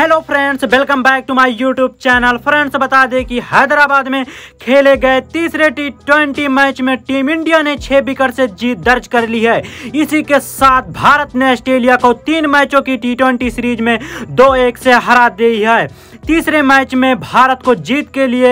Hello friends welcome back to my YouTube channel friends बता दें कि हैदराबाद में खेले गए तीसरे टी ट्वेंटी मैच में टीम इंडिया ने छह विकेट से जीत दर्ज कर ली है। इसी के साथ भारत ने ऑस्ट्रेलिया को तीन मैचों की टी ट्वेंटी सीरीज़ में दो एक से हरा दी है। तीसरे मैच में भारत को जीत के लिए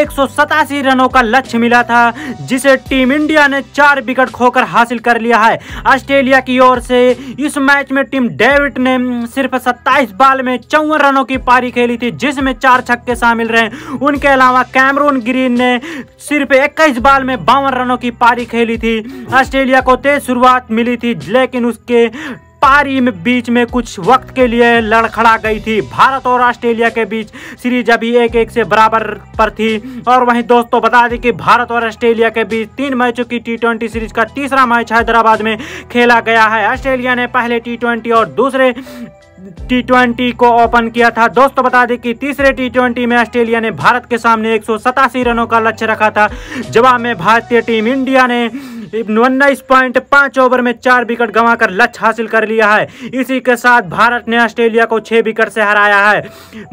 एक सौ सतासी रनों का लक्ष्य मिला था, जिसे टीम इंडिया ने चार विकेट खोकर हासिल कर लिया है। ऑस्ट्रेलिया की ओर से इस मैच में टीम डेविड ने सिर्फ़ 27 बॉल में चौवन रनों की पारी खेली थी जिसमें चार छक्के शामिल रहे। उनके अलावा कैमरून ग्रीन ने सिर्फ़ 21 बॉल में बावन रनों की पारी खेली थी। ऑस्ट्रेलिया को तेज शुरुआत मिली थी, लेकिन उसके पारी में बीच में कुछ वक्त के लिए लड़खड़ा गई थी। भारत और ऑस्ट्रेलिया के बीच सीरीज़ अभी एक एक से बराबर पर थी। और वहीं दोस्तों, बता दें कि भारत और ऑस्ट्रेलिया के बीच तीन मैचों की टी ट्वेंटी सीरीज़ का तीसरा मैच हैदराबाद में खेला गया है। ऑस्ट्रेलिया ने पहले टी ट्वेंटी और दूसरे टी को ओपन किया था। दोस्तों, बता दें कि तीसरे टी में ऑस्ट्रेलिया ने भारत के सामने एक सौ सतासी रनों का लक्ष्य रखा था। जवाब में भारतीय टीम इंडिया ने उन्नीस पॉइंट पाँच ओवर में चार विकेट गंवाकर लक्ष्य हासिल कर लिया है। इसी के साथ भारत ने ऑस्ट्रेलिया को छह विकेट से हराया है।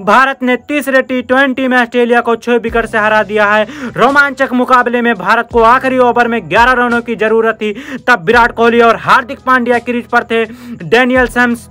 भारत ने तीसरे टी ट्वेंटी में ऑस्ट्रेलिया को छह विकेट से हरा दिया है। रोमांचक मुकाबले में भारत को आखिरी ओवर में ग्यारह रनों की ज़रूरत थी। तब विराट कोहली और हार्दिक पांड्या क्रीज पर थे। डेनियल सैम्स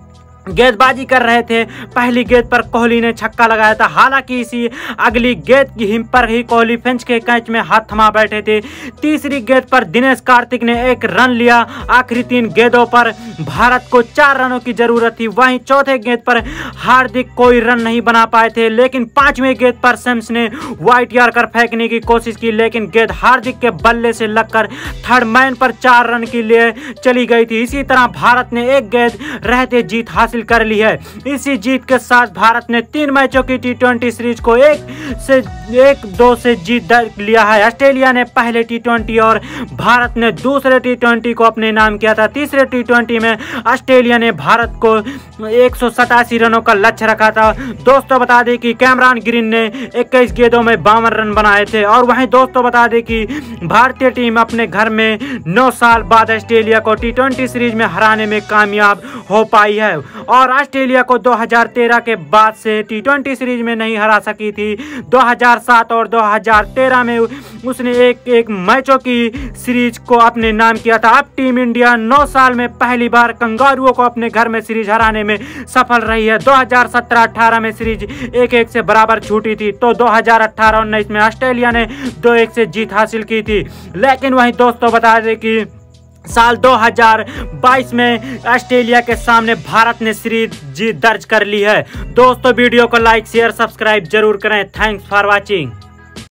गेंदबाजी कर रहे थे। पहली गेंद पर कोहली ने छक्का लगाया था। हालाँकि इसी अगली गेंद की हिम पर ही कोहली फेंच के कैच में हाथ थमा बैठे थे। तीसरी गेंद पर दिनेश कार्तिक ने एक रन लिया। आखिरी तीन गेंदों पर भारत को चार रनों की ज़रूरत थी। वहीं चौथे गेंद पर हार्दिक कोई रन नहीं बना पाए थे। लेकिन पाँचवें गेंद पर सेम्स ने व्हाइट यार्कर फेंकने की कोशिश की। लेकिन गेंद हार्दिक के बल्ले से लगकर थर्ड मैन पर चार रन के लिए चली गई थी। इसी तरह भारत ने एक गेंद रहते जीत हासिल हासिल कर ली है। इसी जीत के साथ भारत ने तीन मैचों की टी सीरीज़ को एक से, एक दो से जीत लिया है। ऑस्ट्रेलिया ने पहले टी और भारत ने दूसरे टी को अपने नाम किया था। तीसरे टी में ऑस्ट्रेलिया ने भारत को एक रनों का लक्ष्य रखा था। दोस्तों, बता दें कि कैमरान ग्रीन ने 21 गेंदों में बावन रन बनाए थे और वहीं दोस्तों, बता दें कि भारतीय टीम अपने घर में 9 साल बाद ऑस्ट्रेलिया को टी सीरीज़ में हराने में कामयाब हो पाई है। और ऑस्ट्रेलिया को 2013 के बाद से टी सीरीज़ में नहीं हरा सकी थी। 2007 और 2013 में उसने एक एक मैचों की सीरीज़ को अपने नाम किया था। अब टीम इंडिया 9 साल में पहली बार कंगारुओं को अपने घर में सीरीज़ हराने में सफल रही है। 2017-18 में सीरीज़ एक एक से बराबर छूटी थी। तो 2018-19 में ऑस्ट्रेलिया ने दो एक से जीत हासिल की थी। लेकिन वहीं दोस्तों बता दें कि साल 2022 में ऑस्ट्रेलिया के सामने भारत ने सीरीज़ जीत दर्ज कर ली है। दोस्तों, वीडियो को लाइक, शेयर, सब्सक्राइब ज़रूर करें। Thanks for watching.